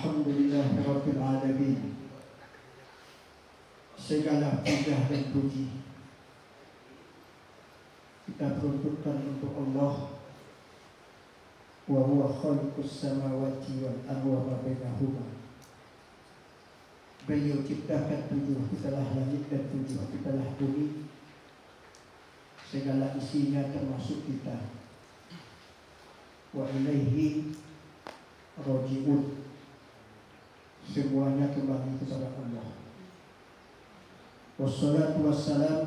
Alhamdulillahirabbil alamin. Segala puja dan puji kita peruntukkan untuk Allah. Wa huwa khaliqus samawati wal ardi wa bainahuma. Beliau ciptakan tujuh telah langit dan tujuh telah bumi. Segala isinya termasuk kita. Wa ilaihi rojiun semuanya kembali kepada Allah. Wassalatu wassalam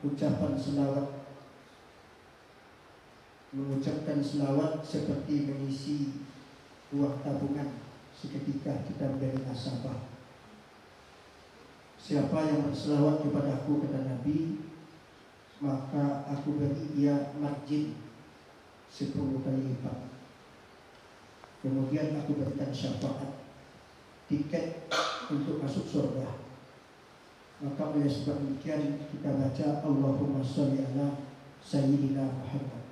ucapan selawat. Mengucapkan selawat seperti mengisi uang tabungan seketika kita menjadi nasabah. Siapa yang berselawat kepadaku kata Nabi maka aku beri dia margin sepuluh kali lipat. Kemudian aku berikan syafaat tiket untuk masuk surga. Maka oleh sebab demikian kita baca Allahumma sholli ala Sayyidina Muhammad.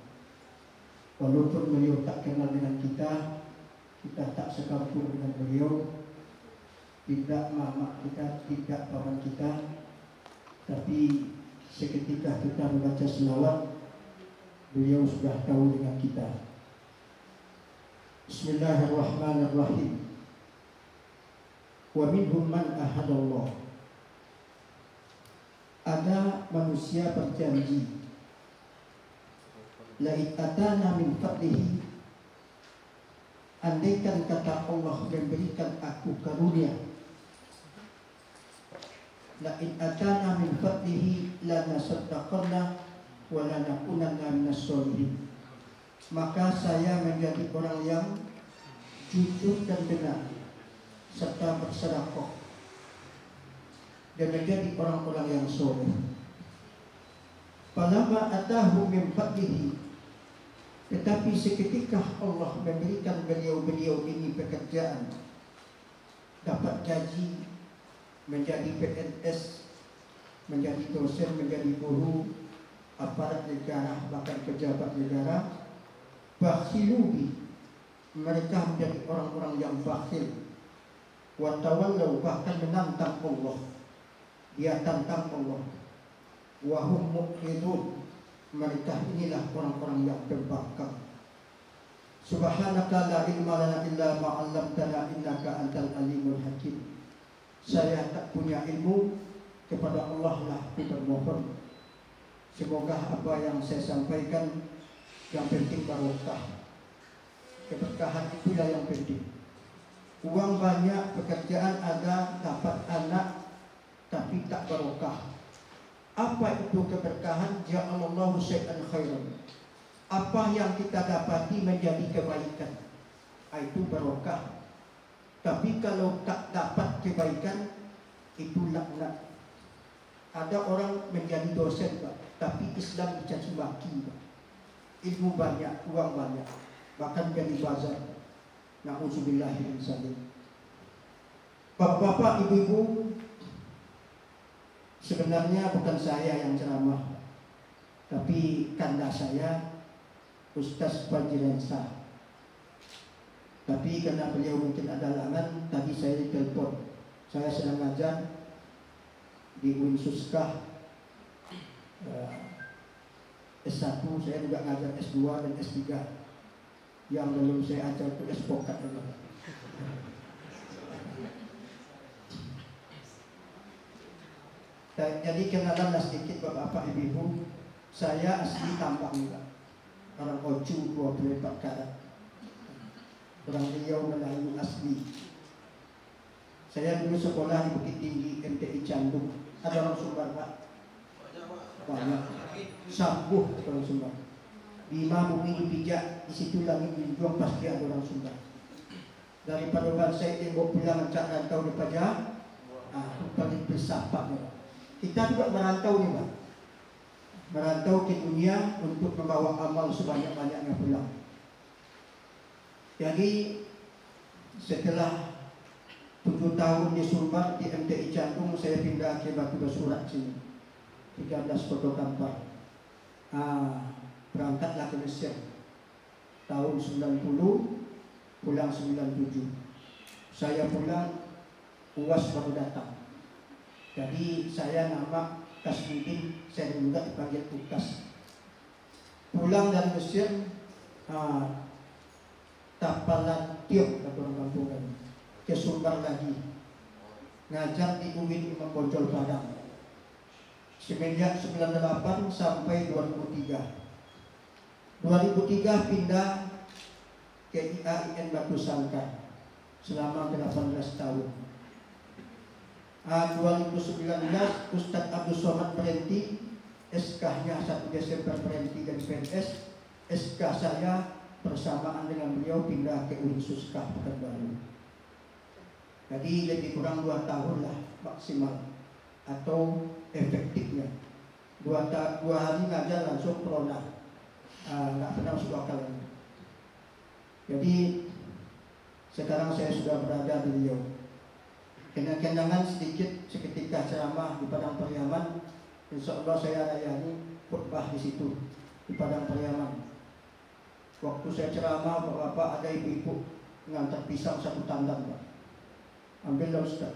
Walaupun beliau tak kenal dengan kita, kita tak sekampung dengan beliau, tidak mama kita, tidak paman kita, tapi seketika kita membaca selawat beliau sudah tahu dengan kita Bismillahirrahmanirrahim wa minhum man ahadallah. Ada manusia berjanji la atana min fadlihi. Andaikan kata Allah memberikan aku karunia la in atana min fadlihi lanasaddaqanna wa lanakunanna minas solihin maka saya menjadi orang yang jujur dan benar serta bersedekah menjadi orang-orang yang soleh. Falamma atahu min tetapi seketika Allah memberikan beliau-beliau ini pekerjaan. Dapat gaji menjadi PNS, menjadi dosen, menjadi guru, aparat negara, bahkan pejabat negara, bakhilubi mereka menjadi orang-orang yang bakhil watawallau bahkan menantang Allah. Dia tantang Allah. Wahum muqridun mereka inilah orang-orang yang berbakar Subhanaka la ilma lana illa ma innaka antal alimul hakim. Saya tak punya ilmu. Kepada Allah lah aku bermohon semoga apa yang saya sampaikan yang penting barokah. Keberkahan itulah yang penting uang banyak pekerjaan ada dapat anak tapi tak barokah apa itu keberkahan ja'alallahu syai'an khairan apa yang kita dapati menjadi kebaikan itu barokah tapi kalau tak dapat kebaikan itu laknat. Ada orang menjadi dosen Pak, tapi Islam dicaci maki Pak. Ilmu banyak, uang banyak, bahkan jadi bazar. Nauzubillahi min Bapak-bapak, ibu-ibu, sebenarnya bukan saya yang ceramah, tapi kanda saya Ustaz Fajrilansah tapi karena beliau mungkin ada halangan, tadi saya ditelepon. Saya sedang ngajar di Unsuskah uh, S1, saya juga ngajar S2 dan S3. Yang belum saya ajar itu S-Pokat. Jadi kenalan sedikit bapak-bapak ibu-ibu, saya asli tambang juga. Orang Oju 24 karat orang Riau Melayu asli. Saya dulu sekolah di Bukit Tinggi MTI Candung. Ada orang Sumbar Pak? Banyak. Sambuh orang Sumbar. Lima bumi dipijak, di situ langit dijuang pasti ada orang Sumbar. Daripada bangsa yang bawa pulang mencak rantau di pajak, ah, paling bersapa Kita juga merantau nih Pak. Merantau ke dunia untuk membawa amal sebanyak-banyaknya pulang. Jadi setelah tujuh tahun di Sumbar di MTI Canggung saya pindah ke Batu Basurat sini 13 Kota Kampar ah, berangkatlah ke Mesir. Tahun 90 pulang 97 saya pulang uas baru datang. Jadi saya nama Kasmudin saya juga dipanggil Ukas. Pulang dari Mesir ah, tapalan tiup kata orang kampung kami ke Sumbar lagi. Ngajar di UIN Imam Bonjol Padang. Semenjak 98 sampai 2003 2003 pindah ke IAIN Batu Sangkar selama 18 tahun. Uh, 2019 Ustadz Abdul Somad berhenti SK-nya 1 Desember berhenti dari PNS SK saya bersamaan dengan beliau pindah ke Unsuskah Pekanbaru. Jadi lebih kurang 2 tahun lah maksimal atau efektifnya. Dua, dua hari ngajar langsung Ah, nggak uh, pernah masuk akal. Jadi sekarang saya sudah berada di Riau. Dengan kendangan sedikit seketika ceramah di Padang Pariaman, Insya Allah saya layani khutbah di situ di Padang Pariaman. Waktu saya ceramah, bapak ada ibu-ibu ngantar pisang satu tandang, Pak. Ambillah Ustaz.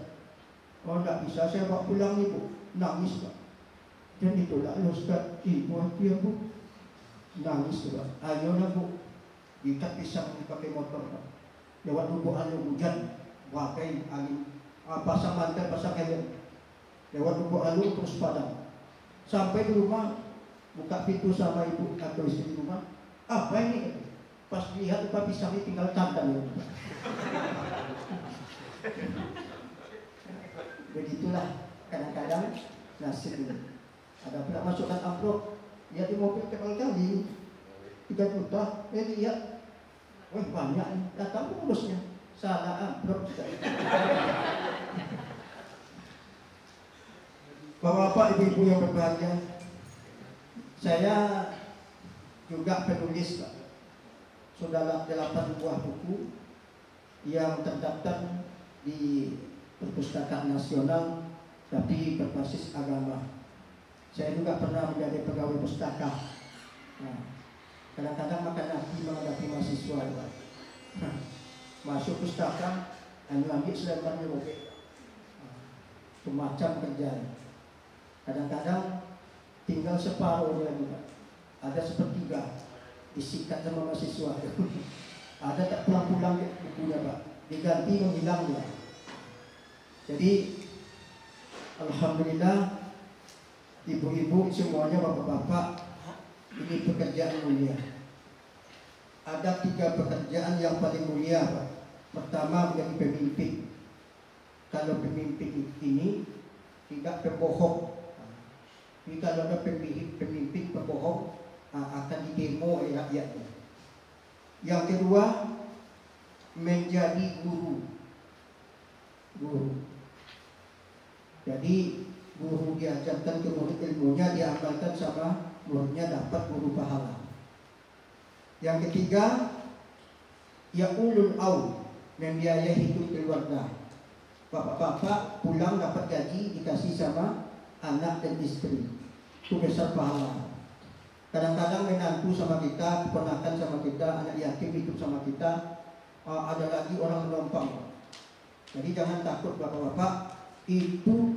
Oh, tidak bisa, saya bawa pulang ibu. Nangis, Pak. Dan ditolak Ustaz. Ibu hati ya, Bu nangis juga ayo na bu. Ikat pisang pakai motor pak. Lewat lubuk anu hujan. Wakai angin. Ah, pasang mantel pasang helm. Lewat lubuk anu terus padam. Sampai di rumah buka pintu sama ibu atau istri di rumah. Apa ini? Pas lihat lupa pisang ini tinggal tandang ya. begitulah kadang-kadang nasib ini. Ada pula masukkan amplop lihat di mobil kepal kali tiga juta eh lihat wah banyak nih datang urusnya salah amplop Bapak-bapak, ibu-ibu yang berbahagia, saya juga penulis. Sudah delapan buah buku yang terdaftar di perpustakaan nasional tapi berbasis agama. Saya juga pernah menjadi pegawai pustaka. Nah, kadang-kadang makan nasi menghadapi mahasiswa. Nah, masuk pustaka, dan ambil selembarnya robek. Nah, semacam kerjaan. Kadang-kadang tinggal separuh juga. Ada sepertiga disikat sama mahasiswa. Ada tak pulang-pulang bukunya pak, diganti menghilang dia. Jadi Alhamdulillah ibu-ibu semuanya bapak-bapak ini pekerjaan mulia. Ada tiga pekerjaan yang paling mulia Pak. pertama menjadi pemimpin. Kalau pemimpin ini tidak pembohong jadi kalau ada pemimpin, pemimpin pembohong akan didemo oleh rakyatnya. Yang kedua menjadi guru. Guru. Jadi guru diajarkan ke murid ilmunya diamalkan sama muridnya dapat guru pahala. Yang ketiga, ya ulul au membiayai hidup keluarga. Bapak-bapak pulang dapat gaji dikasih sama anak dan istri. Itu besar pahala. Kadang-kadang menantu sama kita, keponakan sama kita, anak yatim hidup sama kita, uh, ada lagi orang menumpang. Jadi jangan takut bapak-bapak, itu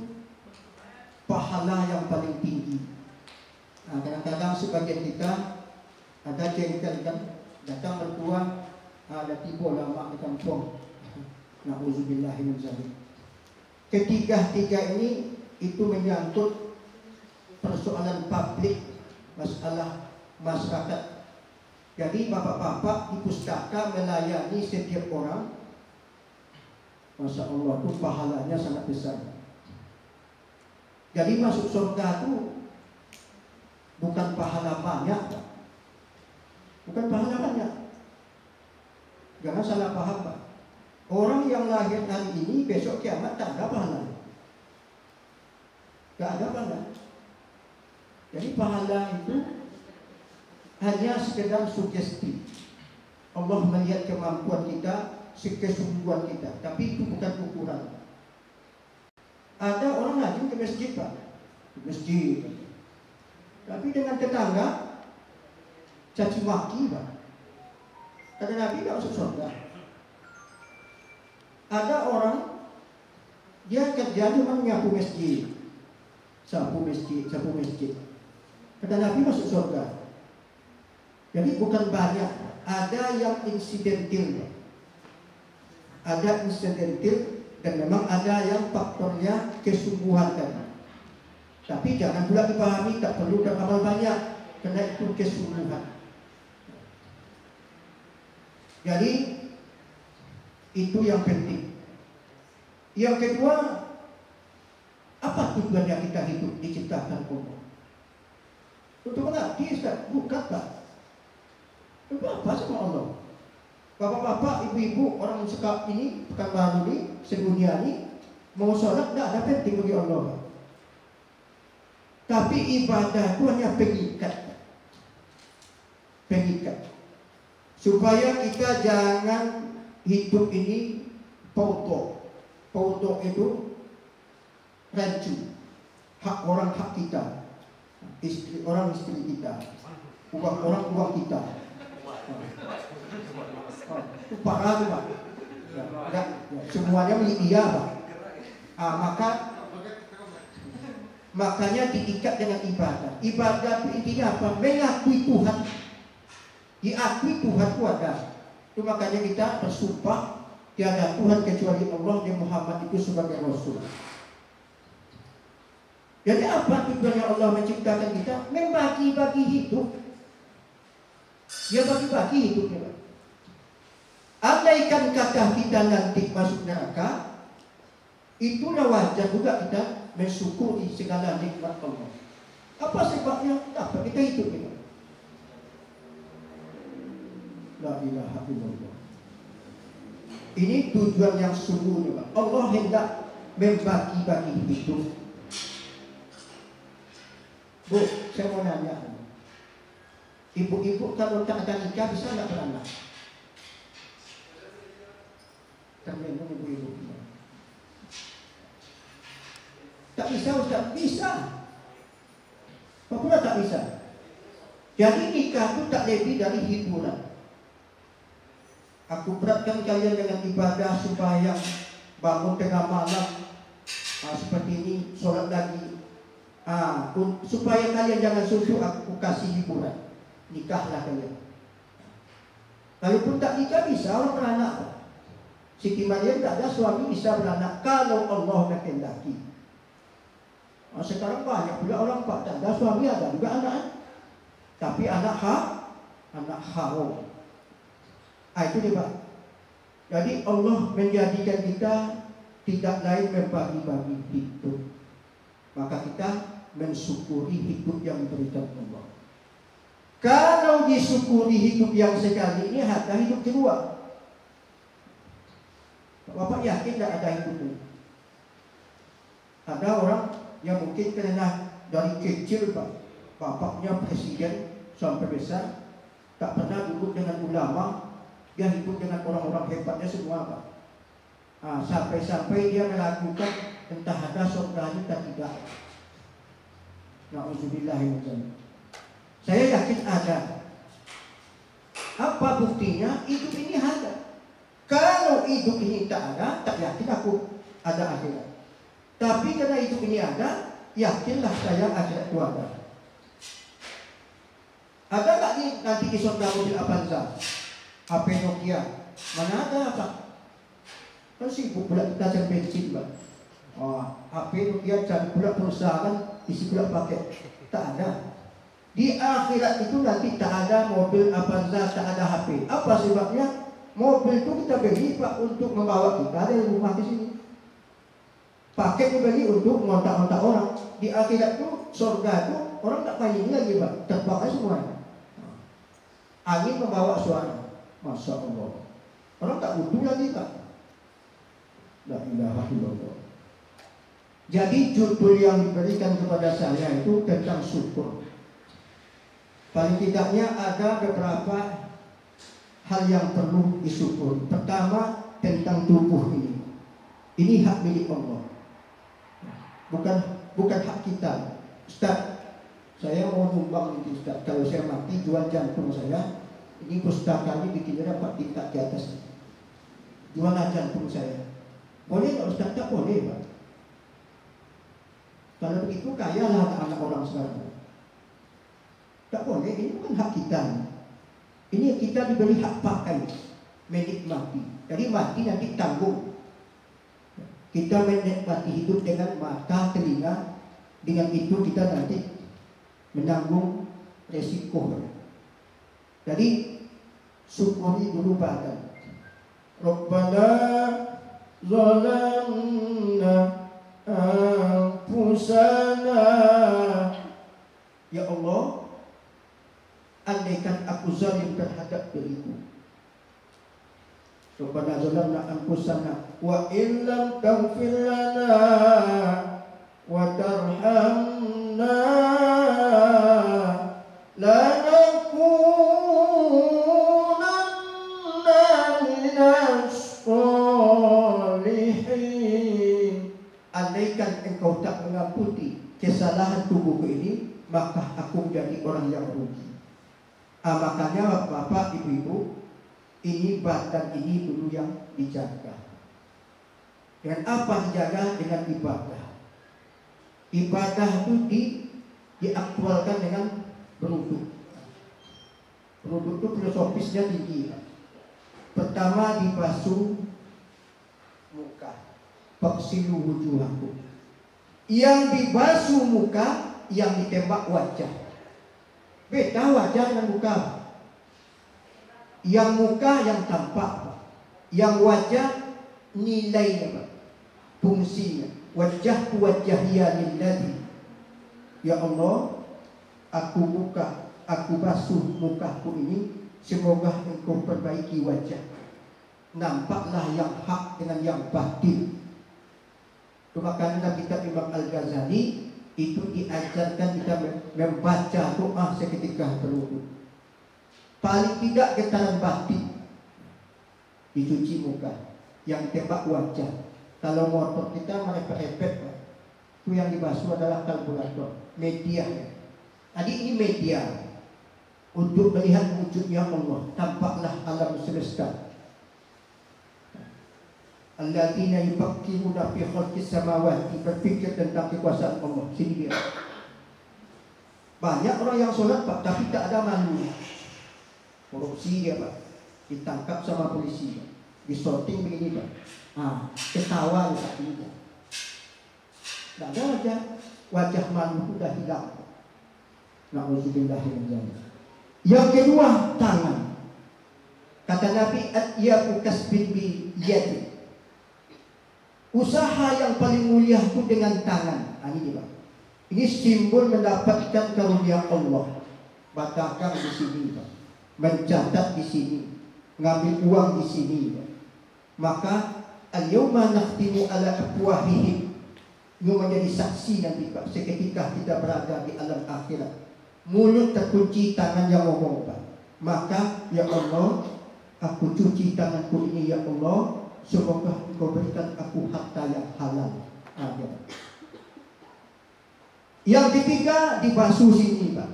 pahala yang paling tinggi. Nah, kadang-kadang sebagian kita ada jengkel kan datang bertua ada tiba lama di kampung. Nauzubillahi min. Ketiga-tiga ini itu menyangkut persoalan publik, masalah masyarakat. Jadi bapak-bapak di pustaka melayani setiap orang. Masya Allah itu pahalanya sangat besar. Jadi masuk surga itu bukan pahala banyak, bukan pahala banyak. Jangan salah paham. Orang yang lahir hari ini besok kiamat tak ada pahala. Tak ada pahala. Jadi pahala itu hanya sekedar sugesti. Allah melihat kemampuan kita, kesungguhan kita, tapi itu bukan ukuran. Ada orang rajin ke masjid pak, ke masjid. Tapi dengan tetangga caci maki Pak. Kata Nabi tidak masuk surga. Ada orang dia kerja cuma nyapu masjid, sapu masjid, sapu masjid. Kata Nabi masuk surga. Jadi bukan banyak, ada yang insidentil. Ada insidentil dan memang ada yang faktornya kesungguhan tadi. Tapi jangan pula dipahami tak perlu beramal banyak karena itu kesungguhan. Jadi itu yang penting. Yang kedua, apa tujuannya kita hidup diciptakan Allah? Untuk mengabdi? Bukan, Pak. Untuk apa sama Allah? Bapak-bapak, ibu-ibu, orang sekap ini, pekan baru ini, sedunia ini, mau sholat, tidak ada penting bagi Allah. Tapi ibadah itu hanya pengikat. Pengikat. Supaya kita jangan hidup ini pauto pauto itu rancu. Hak orang hak kita. Istri orang istri kita. Uang orang uang kita parah tuh pak ya, ya, semuanya dia pak ah, maka makanya diikat dengan ibadah ibadah itu intinya apa mengakui Tuhan Diakui Tuhan itu ada. Itu makanya kita bersumpah tiada Tuhan kecuali Allah dan Muhammad itu sebagai Rasul. Jadi apa tujuannya Allah menciptakan kita? Membagi-bagi hidup. Dia bagi-bagi hidupnya. Andaikan kata kita nanti masuk neraka, itulah wajar juga kita mensyukuri segala nikmat Allah. Apa sebabnya? Apa kita hidup kita? La ilaha illallah. Ini tujuan yang sungguhnya. Allah hendak membagi-bagi hidup. Bu, saya mau nanya. Ibu-ibu kalau tak ada nikah bisa nggak beranak? Termenung ibu-ibu. Tak bisa Ustaz? Bisa. Apa tak bisa? Jadi nikah itu tak lebih dari hiburan. Aku beratkan kalian dengan ibadah supaya bangun tengah malam ah, seperti ini, sholat lagi. Ah, supaya kalian jangan susu aku kasih hiburan. Nikahlah kalian. Kalaupun tak nikah bisa orang beranak. Siti Maryam tak ada suami bisa beranak kalau Allah menghendaki. Nah, sekarang banyak pula orang tak ada suami ada juga anak. Tapi anak hak, anak haram. Ah, itu dia Pak. Jadi Allah menjadikan kita tidak lain membagi-bagi hidup. Maka kita mensyukuri hidup yang diberikan Allah. Kalau disyukuri hidup yang sekali ini ada hidup kedua. Bapak yakin tidak ada hidup ini? Ada orang yang mungkin karena dari kecil Pak, bapaknya presiden sampai besar, tak pernah duduk dengan ulama, dia hidup dengan orang-orang hebatnya semua Pak. Nah, sampai-sampai dia melakukan entah ada surga atau tidak. Nauzubillah Saya yakin ada. Apa buktinya? Hidup ini ada. Kalau hidup ini tak ada, tak yakin aku ada akhirat. Tapi karena hidup ini ada, yakinlah saya akhirat itu ada. Ada tak nanti di surga mobil Avanza? HP Nokia. Mana ada apa? Kan sibuk pula kita cari bensin bang. Oh, HP Nokia cari pula perusahaan isi pula pakai. Tak ada. Di akhirat itu nanti tak ada mobil Avanza, tak ada HP. Apa sebabnya? Mobil itu kita beli pak untuk membawa kita dari rumah ke sini. Pakai dibeli untuk ngontak-ngontak orang. Di akhirat itu surga itu orang tak payah lagi pak, terbang semuanya. Angin membawa suara. Masya Allah. Orang tak butuh lagi tak? La ilaha illallah. Jadi judul yang diberikan kepada saya itu tentang syukur. Paling tidaknya ada beberapa hal yang perlu disyukur. Pertama tentang tubuh ini. Ini hak milik Allah. Bukan bukan hak kita. Ustaz, Saya mau nyumbang ini Ustaz. Kalau saya mati jual jantung saya, ini pustaka ini bikinnya dapat tingkat di atas. Jual jantung saya. Boleh nggak Ustaz? Tak boleh Pak. Kalau begitu kayalah anak-anak orang sekarang. Tak boleh, ini bukan hak kita. Ini kita diberi hak pakai, menikmati. Jadi mati nanti tanggung. Kita menikmati hidup dengan mata, telinga. Dengan itu kita nanti menanggung resiko. Jadi syukuri dulu badan. Rabbana zalamna anfusana Ya Allah Andaikan aku zalim terhadap diriku Rabbana zalamna anfusana Wa illam taghfir lana Wa tarhamna Lanakunanna minas salihin Andaikan engkau tak mengampuni kesalahan tubuhku ini Maka aku menjadi orang yang rugi ah, Makanya bapak ibu-ibu Ini badan ini dulu yang dijaga? Dengan apa dijaga? Dengan ibadah? Ibadah itu di, diaktualkan dengan beruduk. Beruduk itu filosofisnya tinggi. Pertama dibasuh muka. Faksilu wujuhakum. Yang dibasuh muka Yang ditembak wajah Beda wajah dengan muka. Yang muka yang tampak Yang wajah nilainya. Fungsinya. Wajah wajah ya lillahi Ya Allah Aku buka Aku basuh mukaku ini Semoga engkau perbaiki wajah. Nampaklah yang hak dengan yang batin Makanya kitab Imam Al-Ghazali Itu diajarkan kita membaca doa seketika berwudu Paling tidak getaran batin Dicuci muka. Yang tembak wajah. Kalau motor kita merepet-repet Itu yang dibasuh adalah kalkulator. Media. Tadi ini media. Untuk melihat wujudnya Allah. Tampaklah alam semesta Alladzina yufakkiruna fi khalqis samawati berpikir tentang kekuasaan Allah. Sini dia. Banyak orang yang sholat Pak, tapi tak ada malu. Korupsi dia Pak. Ditangkap sama polisi Pak. Disorting begini Pak. Ah, ketawa Pak ini. Tak ada wajah wajah malu sudah hilang. Nauzubillah Yang kedua tangan. Kata Nabi, "Atyaku kasbin bi yadi." Usaha yang paling mulia itu dengan tangan. Nah, ini Pak. Ini simbol mendapatkan karunia Allah. Batakan di sini Pak. Mencatat di sini. Ngambil uang di sini Pak. Maka al-yawma nakhtimu ala afwahihim. Ini menjadi saksi nanti Pak. Seketika kita berada di alam akhirat. Mulut terkunci, tangan yang ngomong Pak. Maka ya Allah, aku cuci tanganku ini ya Allah Semoga engkau berikan aku harta yang halal. Amin. Yang ketiga dibasuh sini, Pak.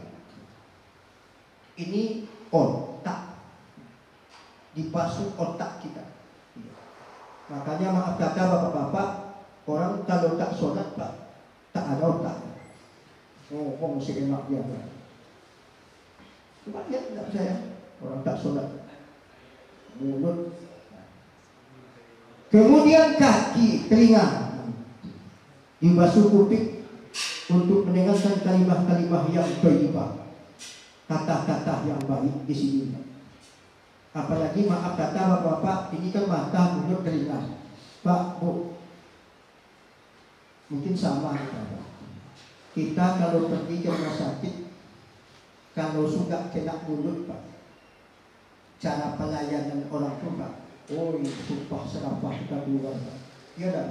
Ini otak. Dibasuh otak kita. Makanya maaf kata bapak-bapak, orang kalau tak sholat, Pak, tak ada otak. Oh, oh mesti enak dia, Pak. Coba lihat tidak saya, orang tak sholat. Mulut Kemudian kaki, telinga dibasuh kuping untuk mendengarkan kalimah-kalimah yang thayyibah. Kata-kata yang baik di sini. Apalagi maaf kata bapak-bapak, ini kan mata, mulut, telinga. Pak, Bu, mungkin sama kita. Kita kalau pergi ke rumah sakit, kalau sudah kena mulut, Pak, cara pelayanan orang tua, Pak, Oh sumpah serapah kita keluar Ya dah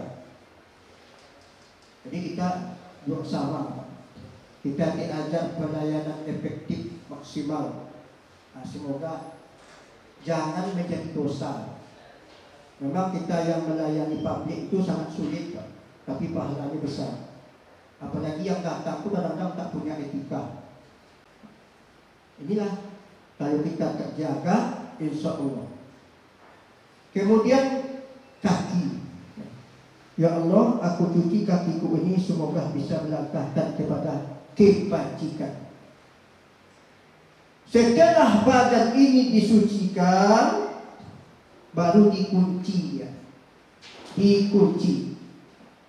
Jadi kita juga sama Kita diajar pelayanan efektif maksimal. Nah, Semoga Jangan menjadi dosa. Memang kita yang melayani publik itu sangat sulit Pak. Tapi pahalanya besar. Apalagi yang datang itu kadang-kadang tak punya etika. Inilah kalau kita terjaga, insya Allah. Kemudian kaki. Ya Allah, aku cuci kakiku ini semoga bisa melangkahkan kepada kebajikan. Setelah badan ini disucikan, baru dikunci ya. Dikunci.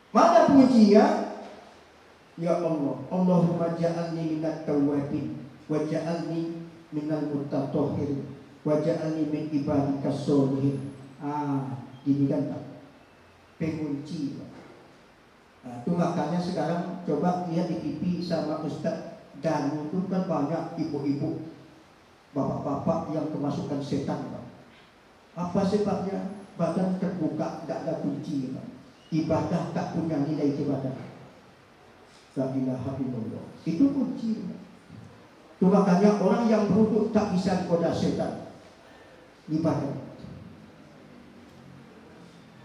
Mana kuncinya? Ya Allah, Allahumma ja'alni minat tawabin wa ja'alni minal mutatahhirin wa ja'alni min ibadika sholihin. Ah, gini kan Pak. Pengunci Pak. Nah, itu makanya sekarang coba lihat di TV sama Ustaz dan itu kan banyak ibu-ibu bapak-bapak yang kemasukan setan Pak. Apa sebabnya? Badan terbuka, tidak ada kunci Pak. Ibadah tak punya nilai ibadah. La illallah. Itu kunci Pak. Itu makanya orang yang beruduk tak bisa digoda setan. Ibadah.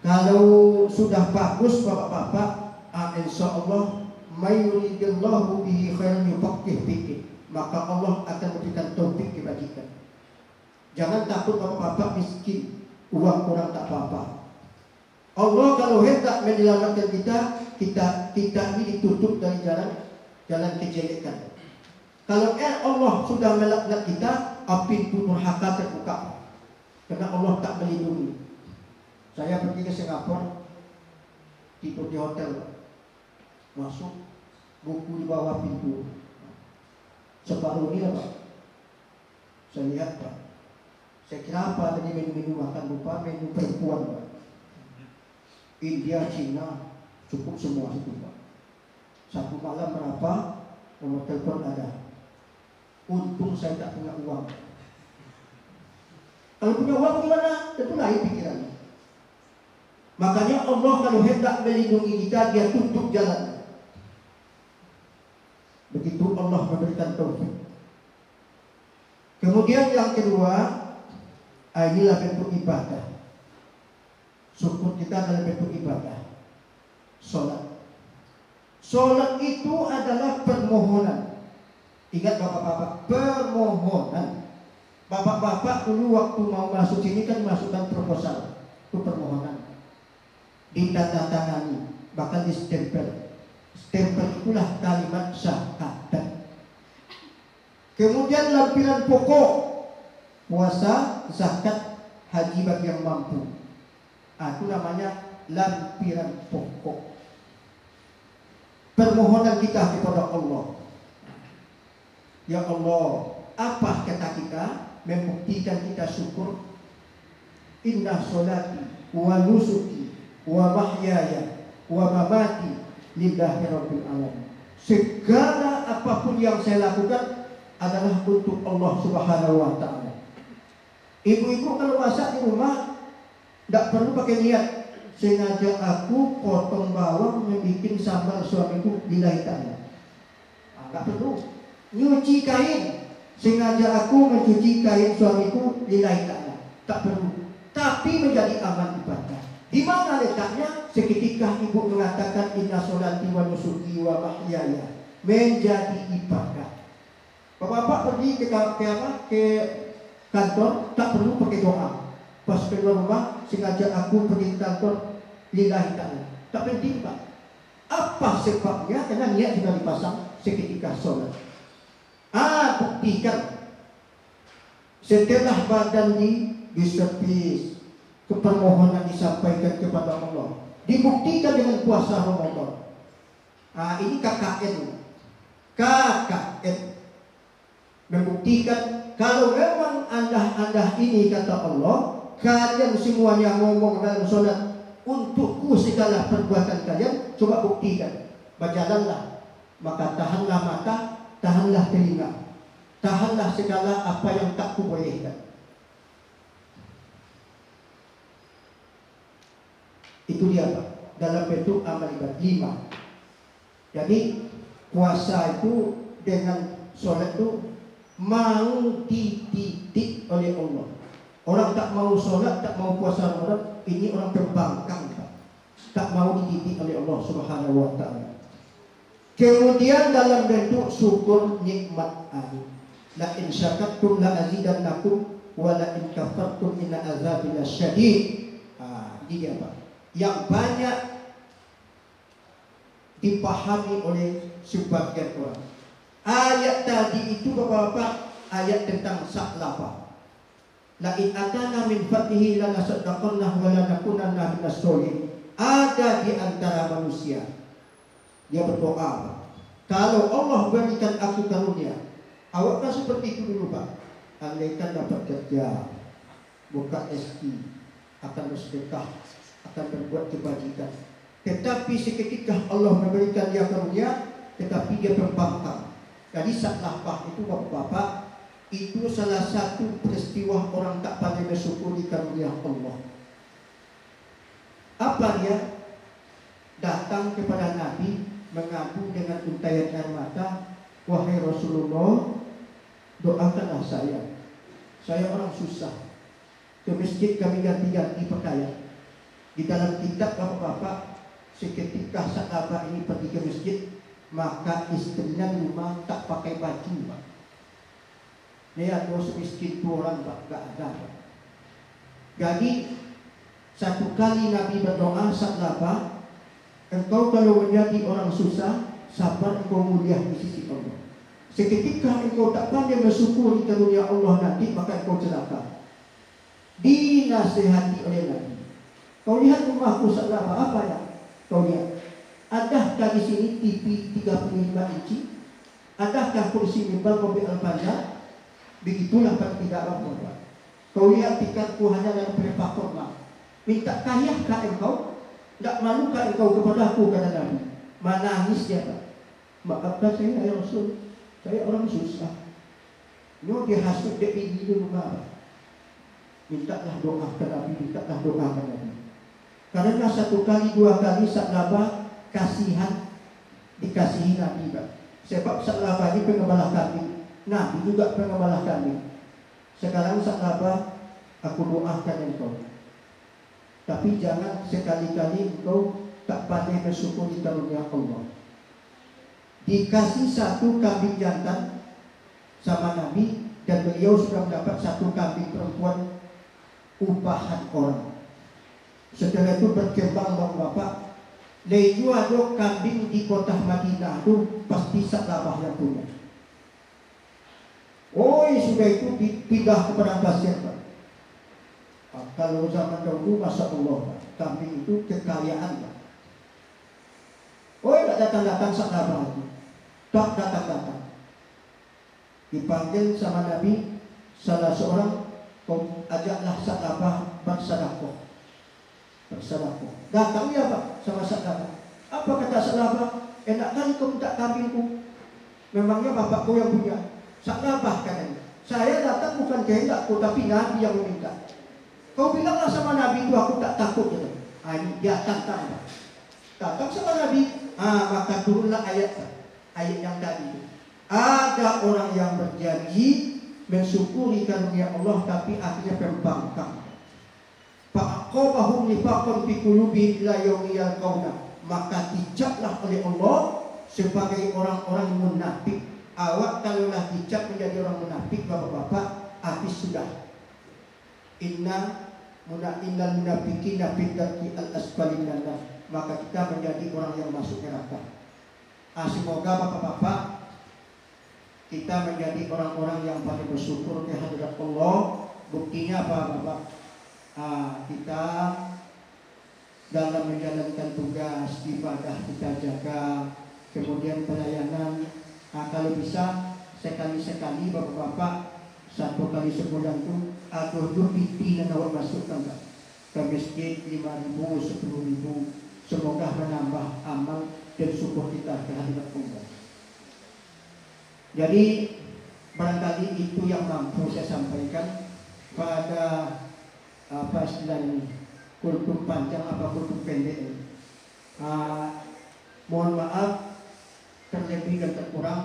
Kalau sudah bagus bapak-bapak, ah, insya Allah mayuridillahu bihi khairan yufaqih bihi maka Allah akan memberikan taufik kebajikan. Jangan takut bapak-bapak miskin, uang kurang tak apa-apa. Allah kalau hendak menyelamatkan kita, kita kita ini ditutup dari jalan jalan kejelekan. Kalau eh Allah sudah melaknat kita, api nurhaka terbuka. Karena Allah tak melindungi. Saya pergi ke Singapura, tidur di hotel, masuk buku di bawah pintu, separuh ini Pak. Saya lihat Pak. Saya kira apa tadi menu-menu makan lupa menu perempuan Pak. India, Cina, cukup semua itu Pak. Satu malam berapa? Nomor telepon ada. Untung saya tak punya uang. Kalau punya uang gimana? Tentu lain pikirannya. Makanya Allah kalau hendak melindungi kita, dia tutup jalan. Begitu Allah memberikan taufik. Kemudian yang kedua, ah, inilah bentuk ibadah. Syukur kita adalah bentuk ibadah. Sholat. Sholat itu adalah permohonan. Ingat bapak-bapak, permohonan. Bapak-bapak dulu waktu mau masuk sini kan masukkan proposal. Itu permohonan. Ditandatangani, bahkan stempel Stempel itulah kalimat syahadat. Kemudian lampiran pokok puasa, zakat, haji bagi yang mampu. Ah, itu namanya lampiran pokok. Permohonan kita kepada Allah. Ya Allah, apa kata kita membuktikan kita syukur? Inna solati wa nusuki wa mahyaya wa mamati lillahi rabbil alamin. Segala apa pun yang saya lakukan adalah untuk Allah Subhanahu wa taala. Ibu-ibu kalau masak di rumah tidak perlu pakai niat. Sengaja aku potong bawang membuat sambal suamiku lillahi ta'ala. Tidak ah, perlu. Nyuci kain. Sengaja aku mencuci kain suamiku lillahi ta'ala. Tak perlu. Tapi menjadi aman ibadah. Di mana letaknya? Seketika ibu mengatakan inna solati wa nusuki wa mahyaya menjadi ibadah. Bapak-bapak pergi ke, ke apa? Ke kantor tak perlu pakai doa. Pas keluar rumah sengaja aku pergi ke kantor lillahi ta'ala. Tak penting Pak. Apa sebabnya? Karena niat sudah dipasang seketika sholat. Ah, buktikan. Setelah badan di kepermohonan disampaikan kepada Allah dibuktikan dengan puasa Ramadan. Nah, ini KKN. KKN membuktikan kalau memang anda-anda ini kata Allah, kalian semuanya ngomong dalam sholat untukku segala perbuatan kalian, coba buktikan. Berjalanlah, maka tahanlah mata, tahanlah telinga, tahanlah segala apa yang tak kubolehkan. Itu dia Pak. Dalam bentuk amal ibadah lima. Jadi puasa itu dengan sholat itu mau dididik oleh Allah. Orang tak mau sholat, tak mau puasa Ramadan, ini orang terbangkang Pak. Tak mau dididik oleh Allah Subhanahu wa taala. Kemudian dalam bentuk syukur nikmat air. La in syakartum la azidannakum wa la in kafartum inna azabi lasyadid. Ah, ini dia Pak. Yang banyak dipahami oleh sebagian orang. Ayat tadi itu Bapak-bapak ayat tentang saklapa. La in atana min fatihi lanasaddaqanna wa lanakunanna minas solihin. Ada di antara manusia. Dia berdoa. Kalau Allah berikan aku karunia, awaklah seperti itu dulu Pak. Andaikan dapat kerja, buka SI, akan bersedekah, akan berbuat kebajikan. Tetapi seketika Allah memberikan dia karunia, tetapi dia berbangkang. Jadi saklapah itu bapak-bapak itu salah satu peristiwa orang tak pandai bersyukuri karunia Allah. Apa dia? Datang kepada Nabi mengaku dengan untayan air mata, wahai Rasulullah, doakanlah saya. Saya orang susah. Ke masjid kami ganti-ganti pakaian. Di dalam kitab bapak-bapak, seketika sahabat ini pergi ke masjid, maka istrinya rumah tak pakai baju pak. Lihat bos miskin tu orang pak, gak ada pak. Jadi satu kali Nabi berdoa sahabat, engkau kalau menjadi orang susah, sabar engkau mulia di sisi Allah. Seketika engkau tak pandai bersyukur di karunia Allah nanti, maka engkau celaka. Dinasehati oleh Nabi. Kau lihat rumahku sahabat apa ya? Kau lihat Adakah di sini TV 35 inci? Adakah kursi mimbar mobil Al-Fajr? Begitulah tidak apa Kau lihat tiketku hanya dalam beberapa korma. Minta kayakah engkau? Tidak malukah engkau kepada aku kata Nabi? Menangis dia Pak. Maafkan saya ya Rasul. Saya orang susah. Nyo dia hasut dia dulu Pak. Mintalah doa ke Nabi, mintalah doa ke Nabi. Karena satu kali, dua kali saat Nabi kasihan dikasihi Nabi Pak. Sebab Sa'labah ini pengembala kami. Nabi juga pengembala kami. Sekarang Sa'labah aku doakan engkau. Tapi jangan sekali-kali engkau tak pandai bersyukur di karunia Allah. Dikasih satu kambing jantan sama Nabi dan beliau sudah mendapat satu kambing perempuan upahan orang. Setelah itu berkembang bapak-bapak Leju ada kambing di kota Madinah itu pasti saklabah yang punya. Oh, sudah itu pindah kepada pasir Pak. Kalau zaman dahulu masa Allah kambing itu kekayaan. Oh, tidak datang-datang saklabah itu. Tak datang-datang. Dipanggil sama Nabi salah seorang ajaklah saklabah bersedekah. Bersedekah. Datang ya Pak sama sahabat. Apa kata sahabat? Enak kali kau minta kambingku. Memangnya bapakku yang punya. Sahabat katanya. Saya datang bukan kehendakku tapi Nabi yang meminta. Kau bilanglah sama Nabi itu aku tak takut. Ya. Ah, dia tantang. Datang sama Nabi. Ah, maka turunlah ayat ayat yang tadi. Ada orang yang berjanji mensyukuri karunia Allah tapi akhirnya pembangkang. Fa'aqabahum nifaqan fi qulubihim ila yaumi yalqauna. Maka dicaplah oleh Allah sebagai orang-orang munafik. Awak kalaulah dicap menjadi orang munafik Bapak-bapak, habis sudah. Inna muna innal munafiqina fi darki al asfali Maka kita menjadi orang yang masuk neraka. Ah, semoga Bapak-bapak kita menjadi orang-orang yang paling bersyukur kehadirat Allah. Buktinya apa Bapak? Kita dalam menjalankan tugas ibadah kita jaga. Kemudian pelayanan nah, kalau bisa sekali-sekali bapak-bapak satu kali sebulan itu atau tujuh pipi dan awak masukkan Pak ke masjid lima ribu sepuluh ribu. Semoga menambah amal dan syukur kita terhadap Allah. Jadi barangkali itu yang mampu saya sampaikan. Pada apa istilahnya kultum panjang apa kultum pendek. Uh, mohon maaf terlebih dan terkurang.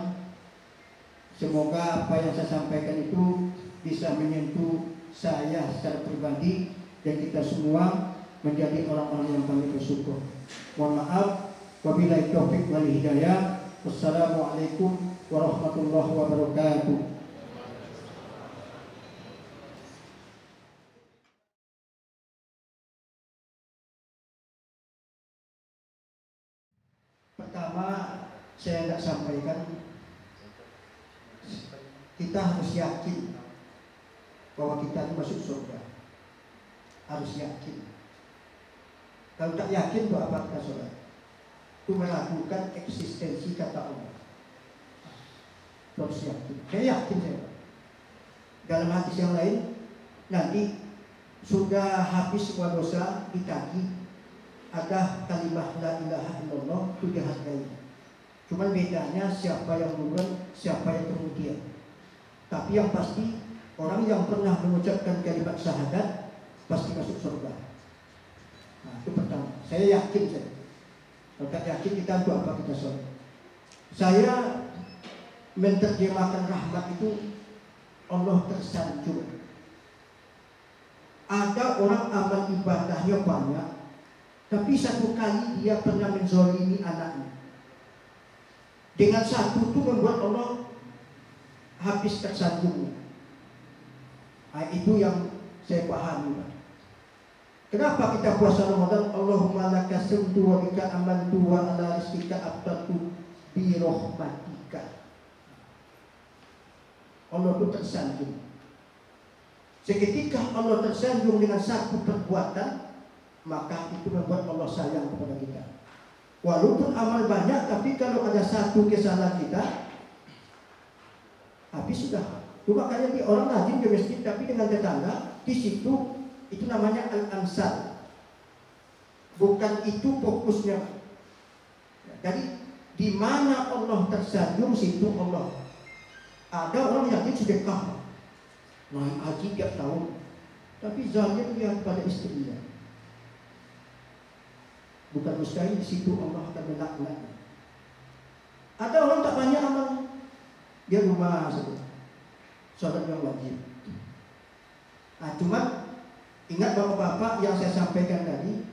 Semoga apa yang saya sampaikan itu bisa menyentuh saya secara pribadi dan kita semua menjadi orang-orang yang kami bersyukur. Mohon maaf. Wabillahi taufik wal hidayah. Wassalamualaikum warahmatullahi wabarakatuh saya tidak sampaikan. Kita harus yakin bahwa kita itu masuk surga. Harus yakin. Kalau tak yakin itu apa kita sholat? Itu melakukan eksistensi kata Allah. Harus yakin. Saya yakin saya. Dalam hadis yang lain nanti sudah habis semua dosa ditagi ada kalimat la ilaha illallah itu dihargai cuman bedanya siapa yang duluan siapa yang kemudian. Tapi yang pasti orang yang pernah mengucapkan kalimat syahadat pasti masuk surga. Nah itu pertama. Saya yakin saya kalau tak yakin kita untuk apa kita sholat saya menerjemahkan rahmat itu Allah tersanjung. Ada orang amal ibadahnya banyak, tapi satu kali dia pernah menzolimi anaknya. Dengan satu itu membuat Allah habis tersanjungnya. Nah, itu yang saya pahami. Kenapa kita puasa Ramadan? Allahumma laka sumtu wa bika amantu wa ala rizkika abdatu bi rahmatika. Allah itu tersanjung. Seketika Allah tersanjung dengan satu perbuatan, maka itu membuat Allah sayang kepada kita. Walaupun amal banyak, tapi kalau ada satu kesalahan kita, habis sudah. Itu makanya di orang rajin ke masjid, tapi dengan tetangga, di situ itu namanya al-ansar. Bukan itu fokusnya. Jadi di mana Allah tersanjung, situ Allah. Ada orang yakin sedekah, naik haji tiap tahun tapi zalim dia pada istrinya bukan mustahil di situ Allah akan melaknat ada orang tak banyak amal dia rumah saja. Sholat yang wajib. Nah, cuma ingat bapak-bapak yang saya sampaikan tadi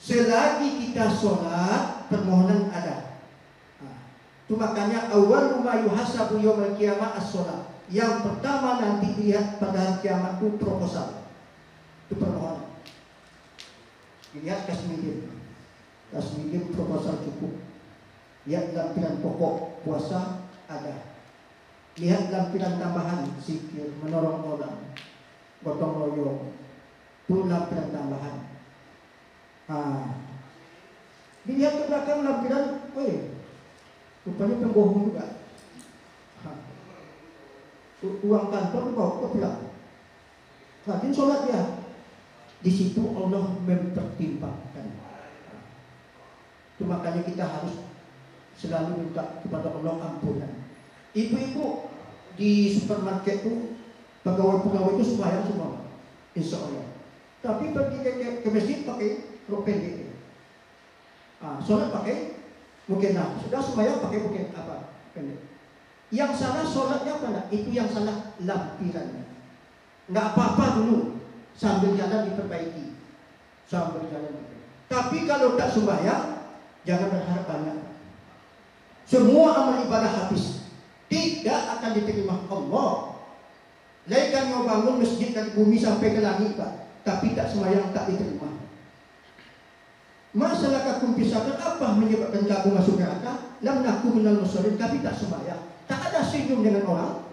selagi kita sholat permohonan ada. Nah, itu makanya awal rumah yuhasabu yawmal kiamat as-sholat. Yang pertama nanti lihat pada kiamat itu proposal. Itu permohonan. Dilihat kasmidir. Kasmidir proposal cukup. Lihat lampiran pokok puasa ada. Lihat lampiran tambahan sikir, menolong orang, gotong royong. Itu lampiran tambahan. Ah. Dilihat ke belakang lampiran, weh, rupanya pembohong juga uang kantor bawa ke pulang. Rajin sholat ya. Di situ Allah mempertimbangkan. Itu makanya kita harus selalu minta kepada Allah ampunan. Ibu-ibu di supermarket itu pegawai-pegawai itu sembahyang semua, insya Allah. Tapi pergi ke, ke, ke masjid pakai rok pendek. Ah, sholat pakai mungkin nah, sudah sembahyang pakai mungkin apa pendek. Yang salah sholatnya apa enggak? Itu yang salah lampirannya. Enggak apa-apa dulu. Sambil jalan diperbaiki. Sambil jalan diperbaiki. Tapi kalau tak sembahyang, jangan berharap banyak. Semua amal ibadah habis. Tidak akan diterima Allah. Laikan mau bangun masjid dari bumi sampai ke langit, Pak. Tapi tak sembahyang, tak diterima. Masalah kakum pisahkan apa menyebabkan kamu masuk neraka? Lam naku minal muslimin tapi tak sembahyang. Tak ada senyum dengan orang.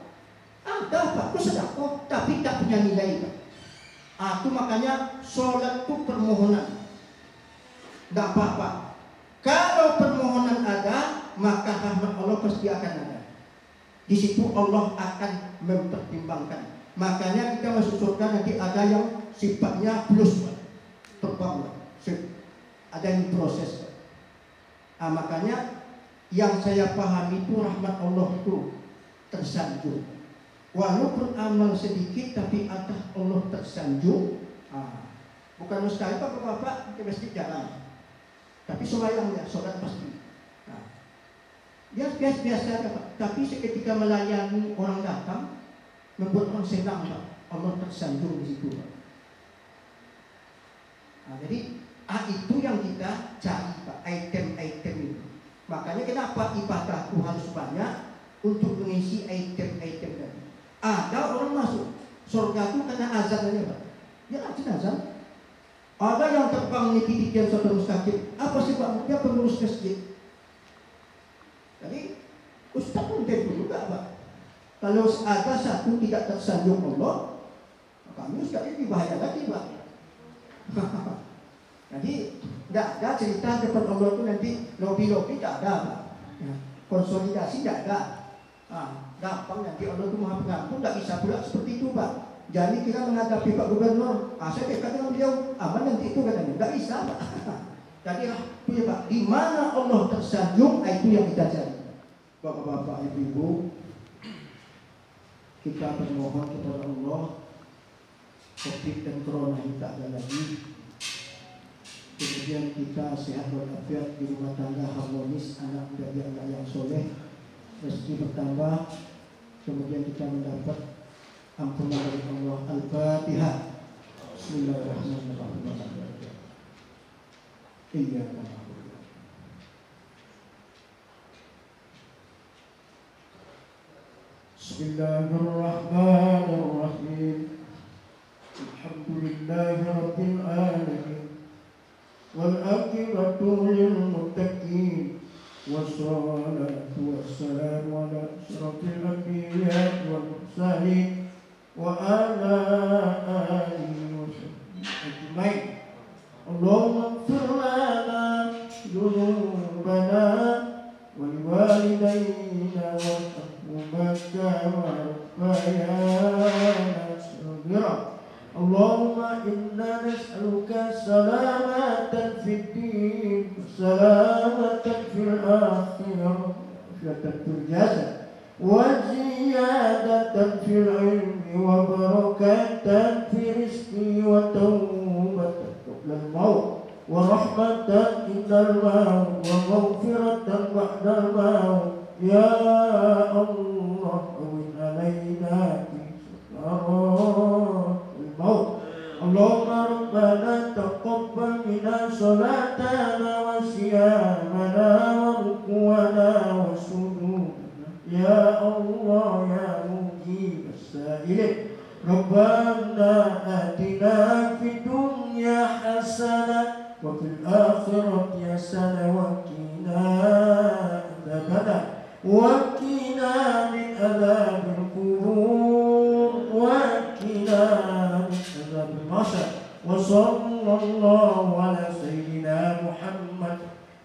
Ada Pak, itu sedekah, tapi tak punya nilai Pak. Itu makanya sholat itu permohonan. Tidak apa-apa. Kalau permohonan ada, maka rahmat Allah pasti akan ada. Di situ Allah akan mempertimbangkan. Makanya kita masuk surga nanti ada yang sifatnya plus. Terbang. Ada yang proses, Pak. Ah, makanya yang saya pahami itu rahmat Allah itu tersanjung. Walaupun amal sedikit tapi atas Allah tersanjung. Ah, bukan mustahil Pak Bapak ke masjid jalan. Tapi sembahyang ya, sholat pasti. Nah, dia biasa biasa Pak. Tapi seketika melayani orang datang membuat orang senang Pak. Allah tersanjung di situ Pak. Nah, jadi ah, itu yang kita cari Pak, item-item itu. Makanya kenapa ibadah itu harus banyak untuk mengisi item-item tadi. Ada orang masuk surga itu karena azan Pak. Ya rajin azan. Ada yang terbang titik yang sudah mustaqim. Apa sih Pak? Dia pengurus masjid. Jadi Ustaz pun tempo juga Pak. Kalau ada satu tidak tersanjung Allah, kami Ustaz ini bahaya lagi Pak. Jadi tidak ada cerita depan Allah itu nanti lobby-lobby tidak ada Pak. Ya. Konsolidasi tidak ada. Ah, gampang nanti Allah itu maha pengampun, tidak bisa pula seperti itu Pak. Jadi kita menghadapi Pak Gubernur, ah saya dengan beliau, aman nanti itu katanya, tidak bisa Pak. Jadi punya Pak, di mana Allah tersanjung, ah, itu yang kita cari. Bapak-bapak, ibu-ibu, kita bermohon kepada Allah, COVID dan Corona ini tak ada lagi. Kemudian kita sehat walafiat di rumah tangga harmonis, anak menjadi anak yang soleh, rezeki bertambah, kemudian kita mendapat حمد الله عليكم الله الفاتحة. بسم الله الرحمن الرحيم. إياك بسم الله الرحمن الرحيم. الحمد لله رب العالمين. والعاقبة للمتقين والصلاة والسلام على أشرف الأنبياء والمرسلين. وعلى آله وصحبه اللهم اغفر لنا ذنوبنا ولوالدينا كما ربيانا صغيرا اللهم إنا نسألك سلامة في الدين وسلامة في الآخرة وعافية في الجسد وزيادة في العلم وبركة في رزقي وتوبة قبل الموت ورحمة عند الموت ومغفرة بعد الموت. يا الله أوين علينا في سكرات الموت اللهم ربنا تقبل منا صلاتنا وصيامنا وركوعنا وسجودنا يا الله يا مجيب السائلين ربنا آتنا في الدنيا حسنة وفي الآخرة حسنة وقنا عذاب وقنا من عذاب القبور. وقنا من عذاب المحشر وصلى الله على سيدنا محمد